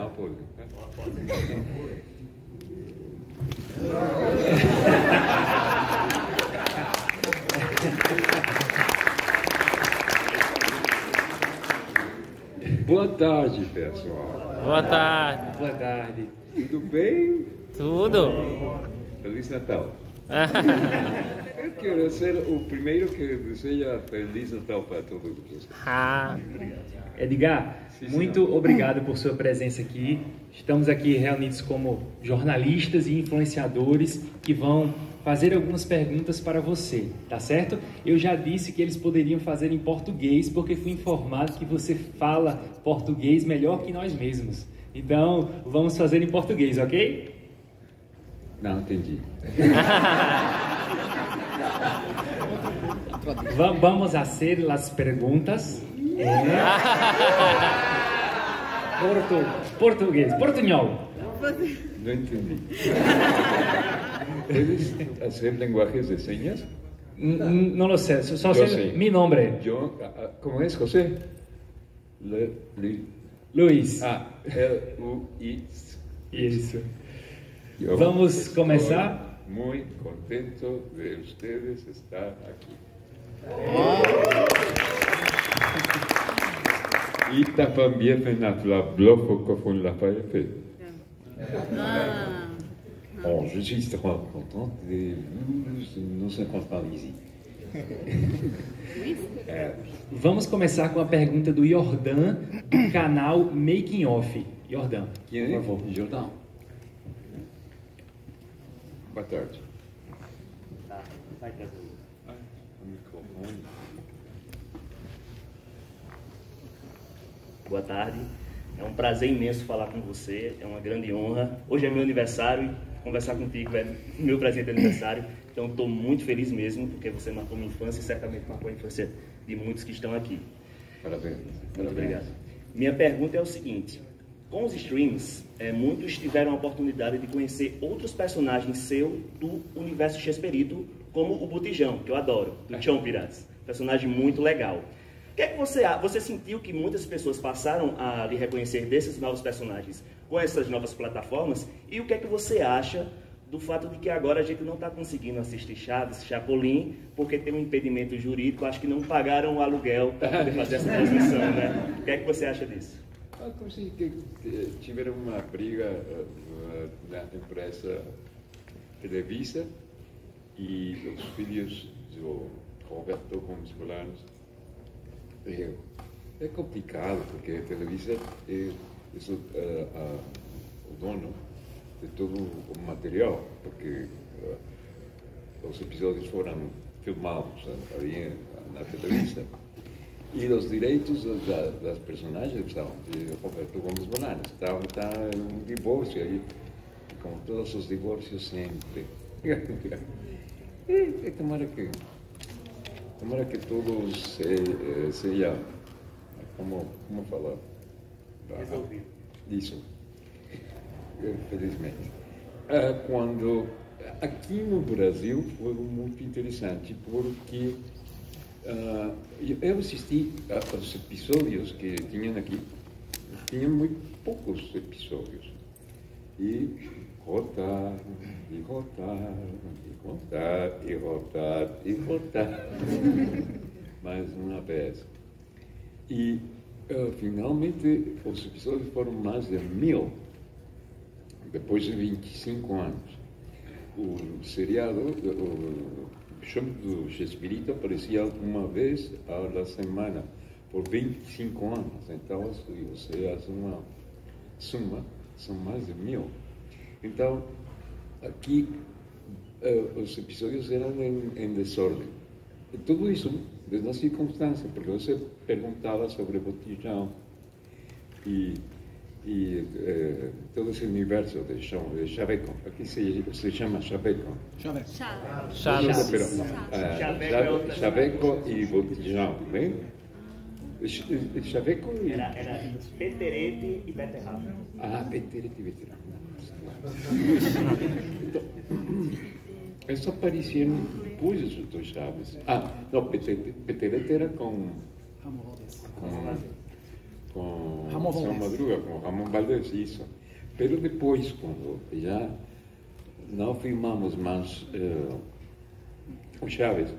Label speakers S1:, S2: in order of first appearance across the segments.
S1: Não, pode.
S2: Boa tarde, pessoal.
S1: Boa tarde.
S2: Boa tarde. Tudo bem?
S1: Tudo.
S2: Feliz Natal. Eu quero ser o primeiro que deseja Feliz Natal para todos vocês.
S1: Ah. Edgar, Sim, muito obrigado por sua presença aqui. Estamos aqui reunidos como jornalistas e influenciadores que vão fazer algumas perguntas para você, tá certo? Eu já disse que eles poderiam fazer em português porque fui informado que você fala português melhor que nós mesmos. Então, vamos fazer em português, ok?
S2: Não, entendi.
S1: vamos fazer as perguntas. Porto, português, portunhol.
S2: Não entendi. ¿Puedes hacer lenguajes de señas?
S1: No lo sé, solo sé, sé, mi nombre.
S2: Yo, ¿Cómo es, José? Le, le.
S1: Luis.
S2: Ah, L-U-I-S.
S1: Isso. Yo Vamos começar?
S2: Muy contento de ustedes estar aquí. Y también me habla bloco con la pared. Ah. Bon, je suis extrêmement contente de nous encontrar ici.
S1: É, vamos começar com a pergunta do Jordan, do canal Making Off. Jordan,
S2: Quem é? por favor. Jordan. Boa tarde. Tá, vai ah, microfone.
S3: Boa tarde. É um prazer imenso falar com você, é uma grande honra. Hoje é meu aniversário conversar contigo é meu presente de aniversário. Então estou muito feliz mesmo, porque você marcou minha infância e certamente marcou a infância de muitos que estão aqui.
S2: Parabéns.
S3: Muito obrigado. Minha pergunta é o seguinte: com os streams, é, muitos tiveram a oportunidade de conhecer outros personagens seu do universo Chesperito, como o Botijão, que eu adoro, do Chão Piratas. Personagem muito legal. O que é que você, você sentiu que muitas pessoas passaram a lhe reconhecer desses novos personagens com essas novas plataformas? E o que é que você acha do fato de que agora a gente não está conseguindo assistir Chaves, Chapolin, porque tem um impedimento jurídico, acho que não pagaram o aluguel para poder fazer essa transmissão, né? O que é que você acha disso?
S2: Acho que tiveram uma briga uh, na empresa Televisa e os filhos do Roberto Gomes Bolanos. É, é complicado, porque a Televisa é uh, uh, o dono de todo o material, porque os episódios foram filmados ali na televisão. E os direitos da, das personagens estavam de Roberto Gomes Bolanes. Estava tá, um divórcio aí, como todos os divórcios sempre. e, e tomara que tomara que todos se, eh, seja como como falar
S3: resolvido.
S2: Isso, felizmente. Ah, quando aqui no Brasil foi muito interessante porque uh, eu assisti aos episódios que tinham aqui, tinham muito poucos episódios e rotar, e rotar, e rotar, e rotar, e rotar, mais uma vez. E Uh, finalmente, os episódios foram mais de mil, depois de 25 anos. O seriado, o do Chespirito aparecia uma vez a semana, por 25 anos. Então, você faz uma suma, são mais de mil. Então, aqui, uh, os episódios eram em, em desordem. E tudo isso desde a circunstância, porque você perguntava sobre botijão e, e eh, todo esse universo de, chão, de chaveco, aqui se, se chama chaveco.
S4: Chaveco.
S2: Chaveco. chaveco e botijão, bem? Chaveco
S3: e... Era, era peterete e beterraba.
S2: Ah, peterete e beterraba. então, aparecia depois dos dois chaves. Ah, não, Peterete era com, com, Ramon São Madruga, com Ramon Valdez, isso. Pero depois, quando já não filmamos mais uh, o Chaves,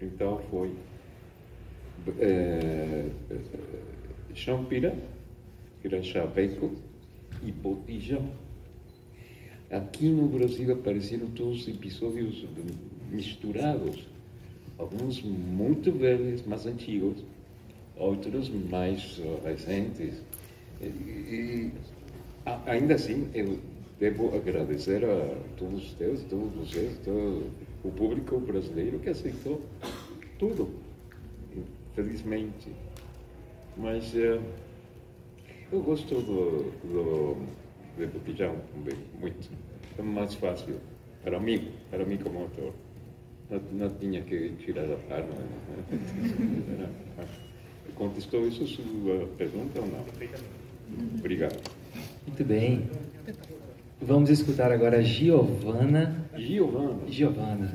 S2: então foi uh, Champira, que era Chaveco, e Botijão. Aqui no Brasil apareceram todos os episódios misturados, alguns muito velhos, mais antigos, outros mais recentes. E, e ainda assim, eu devo agradecer a todos vocês, todos vocês, todo o público brasileiro que aceitou tudo, felizmente. Mas uh, eu gosto do, do, do Botijão também, muito. É mais fácil para mim, para mim como autor. Não, não tinha que tirar a arma. Contestou isso sua pergunta ou não? Obrigado.
S1: Muito bem. Vamos escutar agora Giovana.
S2: Giovana.
S1: Giovana.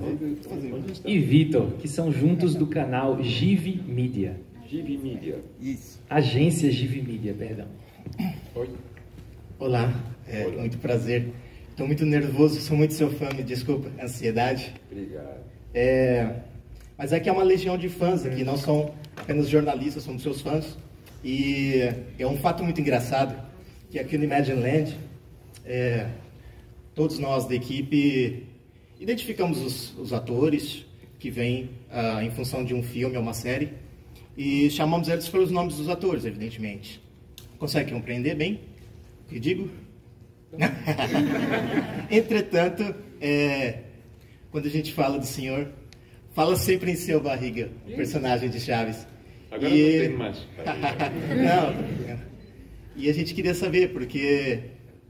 S1: E Vitor, que são juntos do canal Give Media.
S2: Give Media.
S4: Isso.
S1: Agência Give Media, perdão.
S2: Oi.
S4: Olá, é Olá. muito prazer. Estou muito nervoso, sou muito seu fã, me desculpa, ansiedade.
S2: Obrigado.
S4: É, mas aqui é uma legião de fãs aqui, não são apenas jornalistas, somos seus fãs. E é um fato muito engraçado que aqui no Imagine Land, é, todos nós da equipe identificamos os, os atores que vêm ah, em função de um filme ou uma série e chamamos eles pelos nomes dos atores, evidentemente. Consegue compreender bem o que digo? Entretanto, é, quando a gente fala do senhor, fala sempre em seu barriga, o personagem de Chaves.
S2: Agora e... não tem mais.
S4: não. E a gente queria saber, porque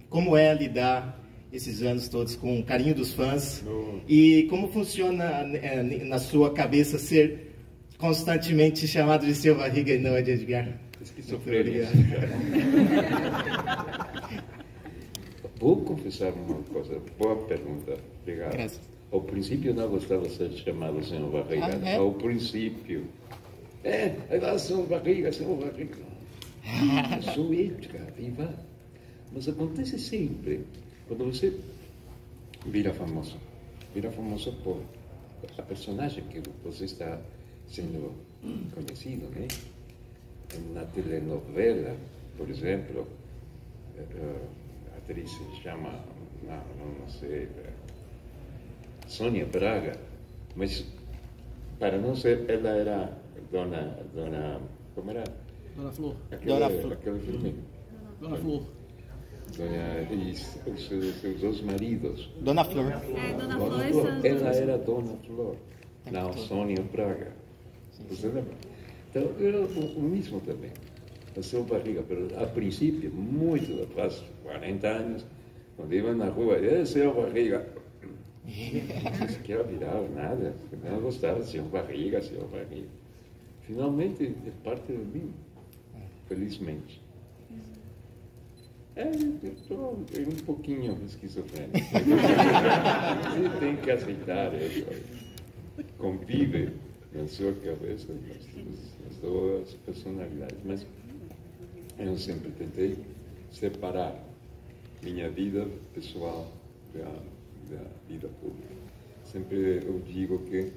S4: como é lidar esses anos todos com o carinho dos fãs no... e como funciona é, na sua cabeça ser constantemente chamado de seu barriga e não de Edgar.
S2: Esquizofrenia. Vou confessar uma coisa. Boa pergunta. Obrigado. Graças. Ao princípio não gostava de ser chamado senhor barriga. Ah, é? Ao princípio. É, lá, senhor barriga, senhor barriga. Sou ética, viva. Mas acontece sempre. Quando você vira famoso, vira famoso por a personagem que você está sendo conhecido, né? Na telenovela, por exemplo, a atriz se chama, não, não sei, Sônia Braga, mas para não ser, ela era dona, dona, como era?
S4: Dona Flor.
S2: Aquele, Dona Flor. Aquele filme.
S4: Dona Flor.
S2: Dona, e os seus dois maridos.
S4: Dona Flor.
S5: É, Dona, Dona Flor. Flor.
S2: Ela era Dona Flor. Não, Sônia Braga. Você lembra? Então, era o mesmo também. Sua barriga, mas a princípio, muito atrás, 40 anos, quando iam na rua, é seu barriga. Se quer virar nada, não gostava de ser barriga, seu barriga. Finalmente, é parte de mim felizmente. É, eu estou um pouquinho esquizofrênico. Você tem que aceitar isso. Convive na sua cabeça as, as duas personalidades. Mas eu sempre tentei separar minha vida pessoal da, da vida pública. Sempre eu digo que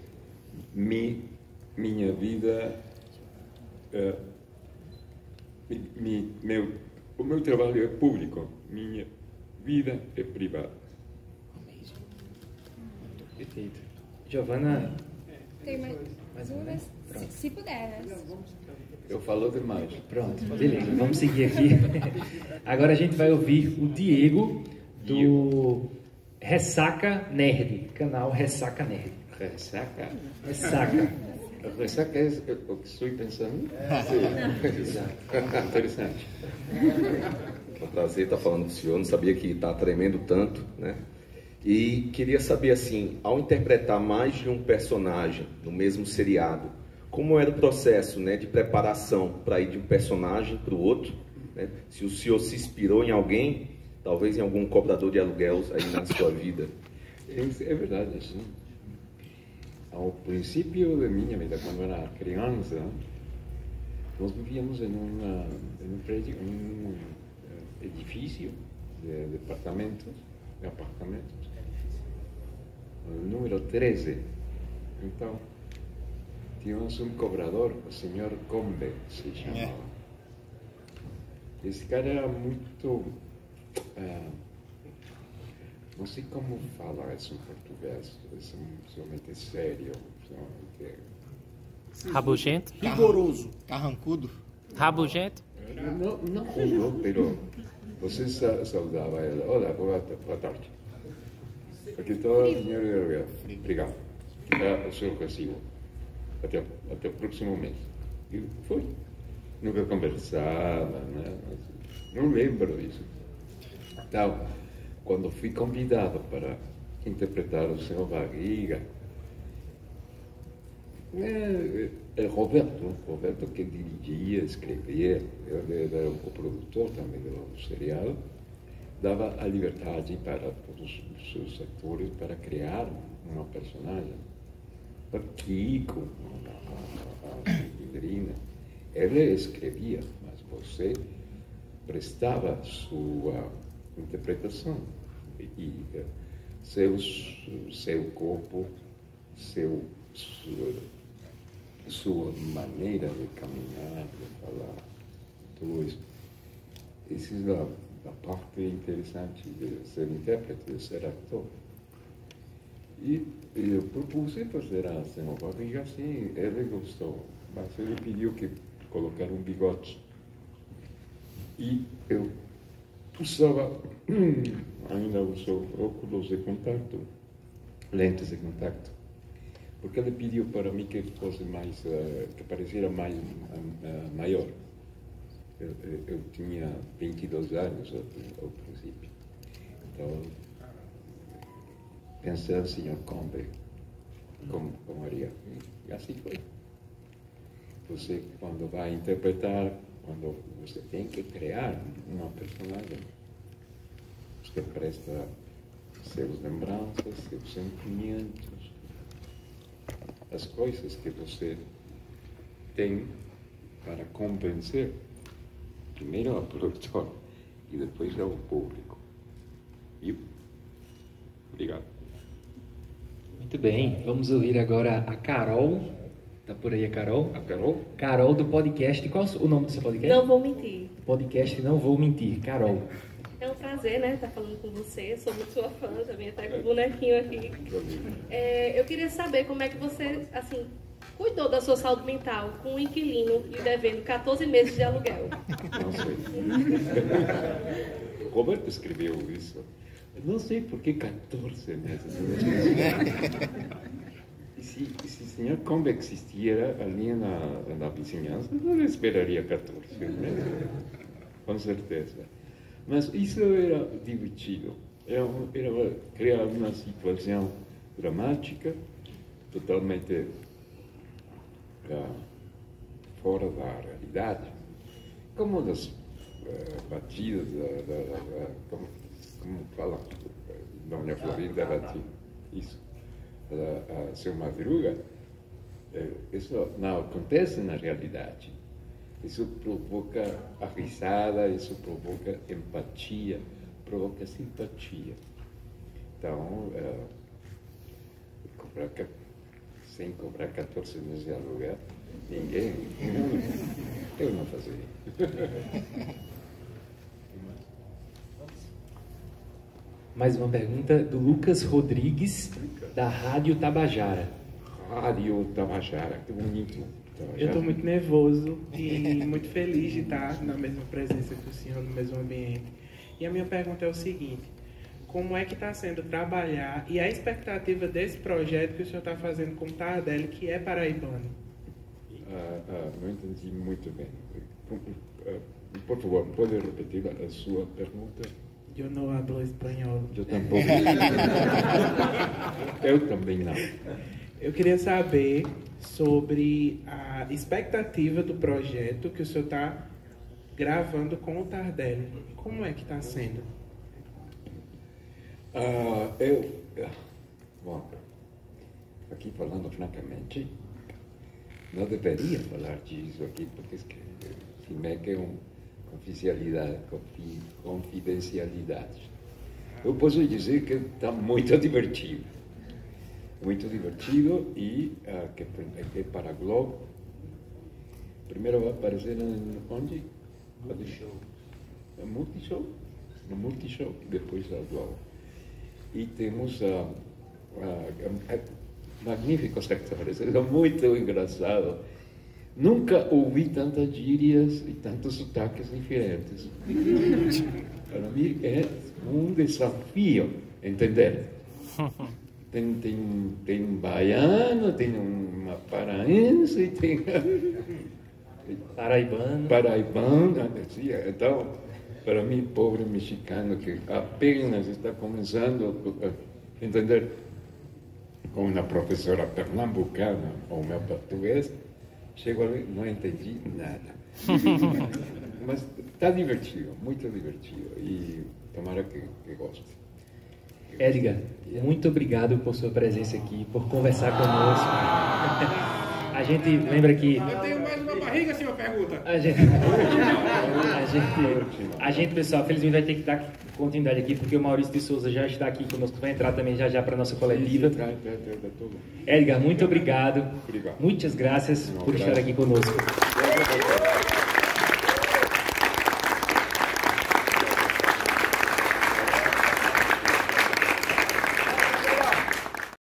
S2: mi, minha vida. Uh, mi, meu, o meu trabalho é público, minha vida é privada.
S1: Perfeito. Giovana.
S5: Tem mais, mais uma vez? Se, se puder, né?
S2: Eu falo demais.
S1: Pronto, beleza. Vamos seguir aqui. Agora a gente vai ouvir o Diego do Ressaca Nerd, canal Ressaca Nerd.
S2: Ressaca?
S1: Ressaca.
S2: Ressaca é o que estou pensando? Sim. Interessante.
S6: É um prazer estar falando com o senhor. Não sabia que está tremendo tanto, né? E queria saber assim, ao interpretar mais de um personagem no mesmo seriado, como era o processo, né, de preparação para ir de um personagem para o outro? Né? Se o senhor se inspirou em alguém, talvez em algum cobrador de aluguel aí na sua vida?
S2: É verdade, assim ao princípio da minha vida, quando era criança, nós vivíamos em, uma, em um prédio, um uh, edifício de departamentos, de apartamentos, número 13. Então, tínhamos um cobrador, o senhor Combe se chamava. É. Esse cara era muito. Uh, não sei como falar isso em português, somente sério. Somente...
S1: Rabugento?
S4: Rigoroso. Carrancudo?
S1: Rabugento?
S2: Não, não, não, pero você saudava ela. Olá, boa, boa tarde. Aqui está o senhor Obrigado. É o seu recibo. Até, até o próximo mês. E foi. Nunca conversava, né? não lembro disso. Então, quando fui convidado para interpretar o senhor Barriga, é, é Roberto, Roberto que dirigia, escrevia, ele era o produtor também do serial, dava a liberdade para todos os seus atores para criar uma personagem. Para Kiko, a, a, a ele escrevia, mas você prestava sua interpretação e seus, seu corpo, seu, sua, sua maneira de caminhar, de falar, tudo isso. É a, a parte interessante de ser intérprete, de ser ator. E eu propus fazer a cenografia assim, ele gostou, mas ele pediu que colocar um bigode. E eu usava, ainda usou óculos de contato, lentes de contato, porque ele pediu para mim que fosse mais, uh, que parecesse mais uh, maior. Eu, eu, tinha 22 anos ao, ao princípio. Então, pensei assim, Combe, como, como haria. E assim foi. Você, quando vai interpretar quando você tem que criar uma personagem, você presta seus lembranças, seus sentimentos, as coisas que você tem para convencer primeiro ao produtor e depois ao público. E obrigado.
S1: Muito bem, vamos ouvir agora a Carol Tá por aí a Carol?
S2: A Carol?
S1: Carol do podcast. Qual é o nome do seu podcast?
S7: Não Vou Mentir.
S1: Podcast Não Vou Mentir. Carol.
S7: É um prazer, né, estar falando com você. Sou muito sua fã, também até com o bonequinho aqui. É, eu queria saber como é que você, assim, cuidou da sua saúde mental com um inquilino e devendo 14 meses de aluguel.
S2: Não sei. Roberto escreveu isso. Não sei por que 14 meses. se, se senhor Combe existiera ali na, na vizinhança, não esperaria 14 meses, com certeza. Mas isso era divertido. Era, criar uma situação dramática, totalmente uh, fora da realidade. Como das uh, batidas, da, da, da, como, como fala Dona Florinda Batidas. Isso a, a seu madruga, é, isso não acontece na realidade. Isso provoca a risada, isso provoca empatia, provoca simpatia. Então, é, cobrar, sem cobrar 14 meses de aluguel, ninguém, eu não fazia.
S1: Mais uma pergunta do Lucas Rodrigues, da Rádio Tabajara.
S2: Rádio Tabajara, que bonito.
S8: Tabajara. Eu estou muito nervoso e muito feliz de estar na mesma presença que o senhor, no mesmo ambiente. E a minha pergunta é o seguinte: como é que está sendo trabalhar e a expectativa desse projeto que o senhor está fazendo com Tardelli, que é paraibano?
S2: Ah, ah, não entendi muito bem. Por favor, pode repetir a sua pergunta?
S8: Eu não hablo espanhol.
S2: Eu tampouco. Eu também não.
S8: Eu queria saber sobre a expectativa do projeto que o senhor está gravando com o Tardelli. Como é que está sendo?
S2: Uh, eu, bom, aqui falando francamente, não deveria falar disso aqui, porque
S5: FIMEC é um confidencialidade. Eu posso dizer que está muito divertido. Muito divertido e uh, que, que para Globo. Primeiro vai aparecer em onde? Multishow. No Multishow? No Multishow, depois a Globo. E temos uh, uh, magníficos atores, é muito engraçado. Nunca ouvi tantas gírias e tantos sotaques diferentes. Para mim é um desafio entender. Tem, tem, tem um baiano, tem uma paraense, tem.
S1: Paraibano.
S5: Paraibano, então, para mim, pobre mexicano que apenas está começando a entender com uma professora pernambucana ou meu português, chego ali, não entendi nada. Mas está divertido, muito divertido. E tomara que, que goste.
S1: Edgar, muito obrigado por sua presença aqui, por conversar conosco. A gente lembra que.
S8: Eu tenho mais uma barriga, senhor pergunta.
S1: A gente, a gente, a gente, pessoal, felizmente vai ter que dar continuidade aqui, porque o Maurício de Souza já está aqui conosco, vai entrar também já já para a nossa coletiva. Edgar, muito obrigado. Muitas graças por estar aqui conosco.